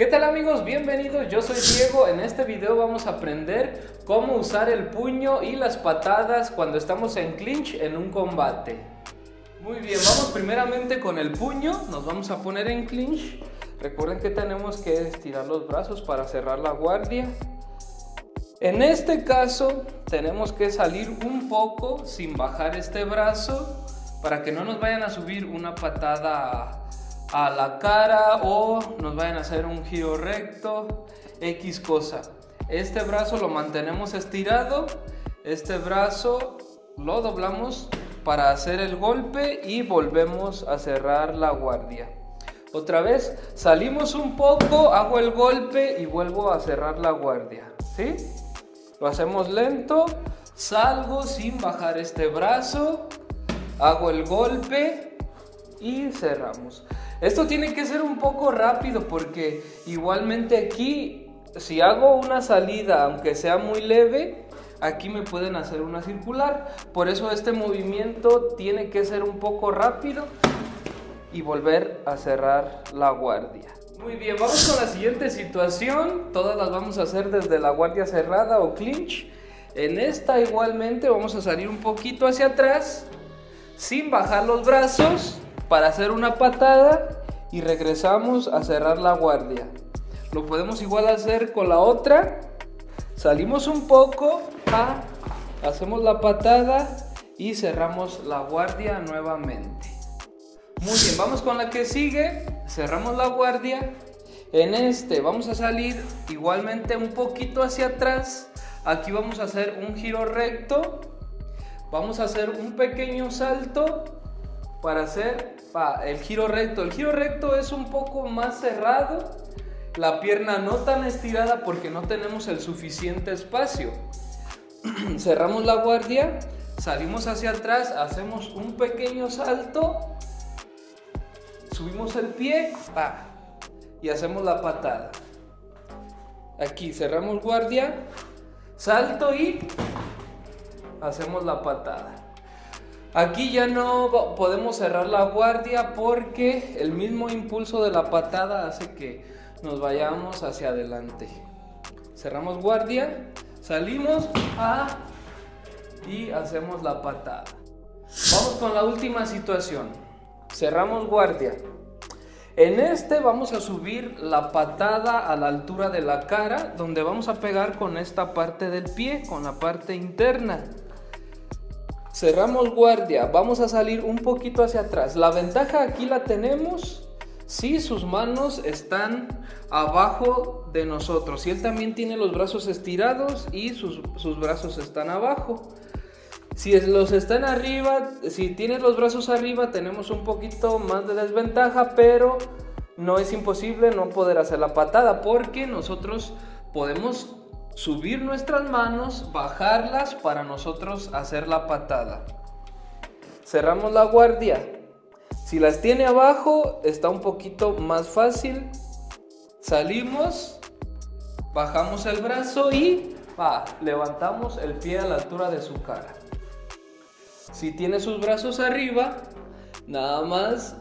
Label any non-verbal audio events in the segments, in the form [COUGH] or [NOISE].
¿Qué tal amigos? Bienvenidos, yo soy Diego. En este video vamos a aprender cómo usar el puño y las patadas cuando estamos en clinch en un combate. Muy bien, vamos primeramente con el puño, nos vamos a poner en clinch. Recuerden que tenemos que estirar los brazos para cerrar la guardia. En este caso tenemos que salir un poco sin bajar este brazo para que no nos vayan a subir una patada a la cara o nos vayan a hacer un giro recto, X cosa. Este brazo lo mantenemos estirado, este brazo lo doblamos para hacer el golpe y volvemos a cerrar la guardia. Otra vez, salimos un poco, hago el golpe y vuelvo a cerrar la guardia. ¿Sí? Lo hacemos lento, salgo sin bajar este brazo, hago el golpe y cerramos. Esto tiene que ser un poco rápido porque igualmente aquí, si hago una salida, aunque sea muy leve, aquí me pueden hacer una circular. Por eso este movimiento tiene que ser un poco rápido y volver a cerrar la guardia. Muy bien, vamos con la siguiente situación. Todas las vamos a hacer desde la guardia cerrada o clinch. En esta igualmente vamos a salir un poquito hacia atrás sin bajar los brazos para hacer una patada y regresamos a cerrar la guardia. Lo podemos igual hacer con la otra. Salimos un poco, hacemos la patada y cerramos la guardia nuevamente. Muy bien, vamos con la que sigue. Cerramos la guardia. En este vamos a salir igualmente un poquito hacia atrás. Aquí vamos a hacer un giro recto. Vamos a hacer un pequeño salto para hacer el giro recto. El giro recto es un poco más cerrado, la pierna no tan estirada porque no tenemos el suficiente espacio. [CLEARS THROAT] Cerramos la guardia, salimos hacia atrás, hacemos un pequeño salto, subimos el pie y hacemos la patada. Aquí cerramos guardia, salto y hacemos la patada. Aquí ya no podemos cerrar la guardia porque el mismo impulso de la patada hace que nos vayamos hacia adelante. Cerramos guardia, salimos a y hacemos la patada. Vamos con la última situación. Cerramos guardia. En este vamos a subir la patada a la altura de la cara, donde vamos a pegar con esta parte del pie, con la parte interna. Cerramos guardia, vamos a salir un poquito hacia atrás. La ventaja aquí la tenemos si sus manos están abajo de nosotros. Si él también tiene los brazos estirados y sus, brazos están abajo. Si los están arriba, si tiene los brazos arriba, tenemos un poquito más de desventaja, pero no es imposible no poder hacer la patada porque nosotros podemos subir nuestras manos, bajarlas para nosotros hacer la patada. Cerramos la guardia. Si las tiene abajo, está un poquito más fácil. Salimos, bajamos el brazo y levantamos el pie a la altura de su cara. Si tiene sus brazos arriba, nada más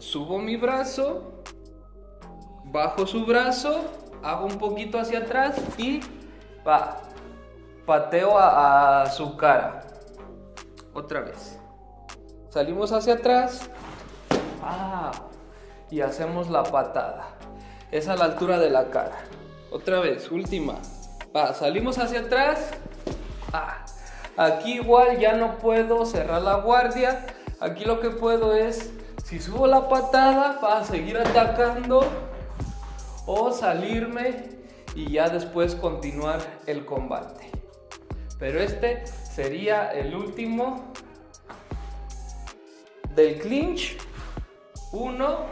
subo mi brazo, bajo su brazo, hago un poquito hacia atrás y Va. Pateo a, su cara. Otra vez. Salimos hacia atrás. Ah, y hacemos la patada. Es a la altura de la cara. Otra vez, última. Va, salimos hacia atrás. Ah, aquí igual ya no puedo cerrar la guardia. Aquí lo que puedo es, si subo la patada, para seguir atacando o salirme y ya después continuar el combate. Pero este sería el último del clinch. Uno.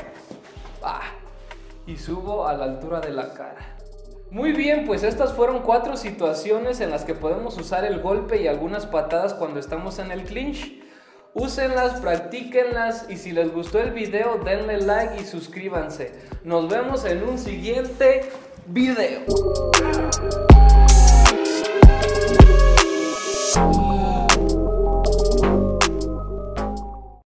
y subo a la altura de la cara. Muy bien, pues estas fueron cuatro situaciones en las que podemos usar el golpe y algunas patadas cuando estamos en el clinch. Úsenlas, practíquenlas y si les gustó el video denle like y suscríbanse. Nos vemos en un siguiente video.